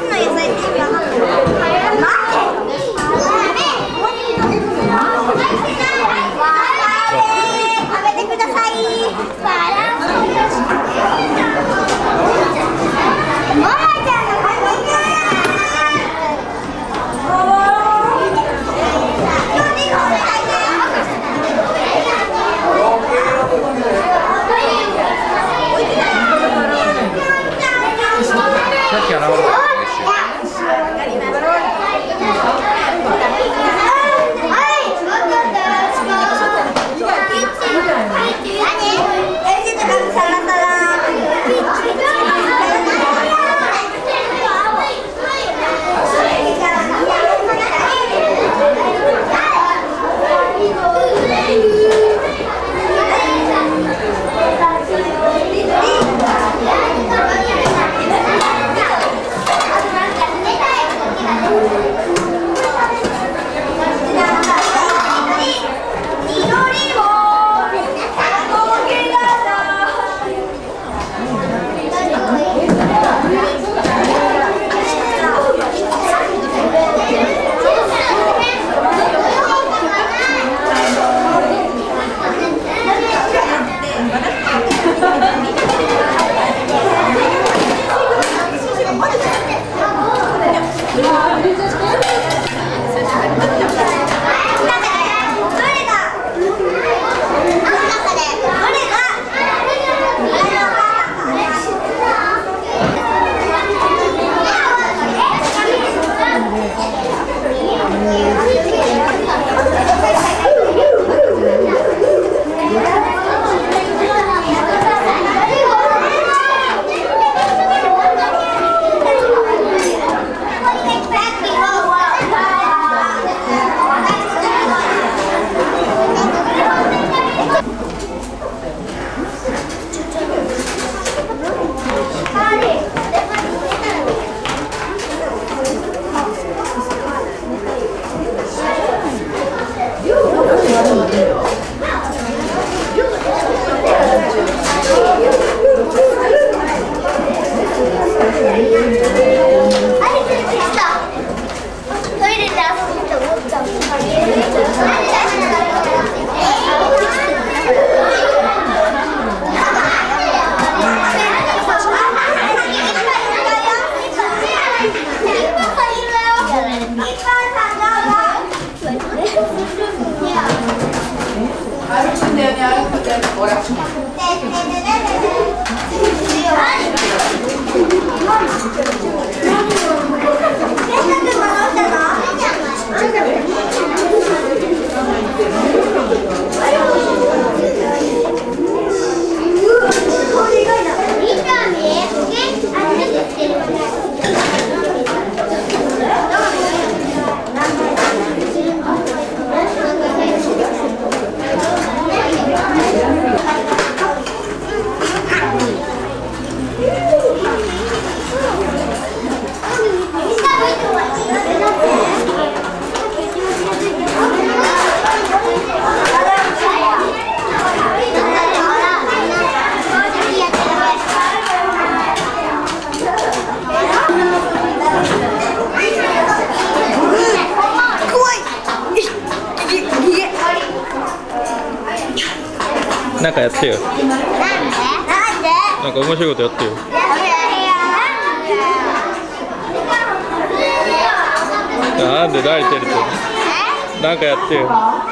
スの野菜っ 같이 なんかやってよ。なんで？なんか面白いことやってよ。なんで誰照れてるのなんかやってよ。あ